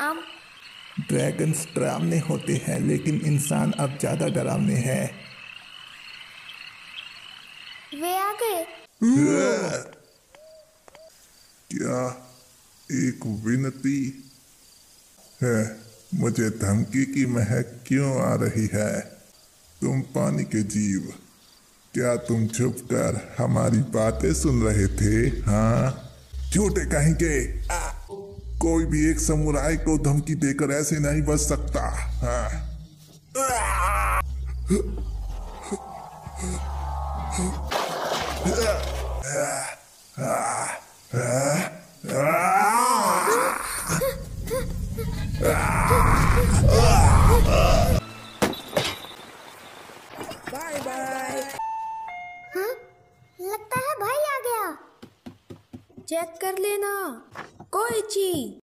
आम। ड्रैगन्स डरावने होते हैं लेकिन इंसान अब ज़्यादा डरावने हैं। वे आ गए। क्या एक विनती है? मुझे धमकी की महक क्यों आ रही है? तुम पानी के जीव क्या तुम छुप कर हमारी बातें सुन रहे थे हाँ? झूठे कहेंगे। आ, कोई भी एक समुराय को धमकी देकर ऐसे नहीं बच सकता। हाँ। Bye bye. हाँ? लगता है भाई आ गया। चेक कर लेना। कोई चीज़।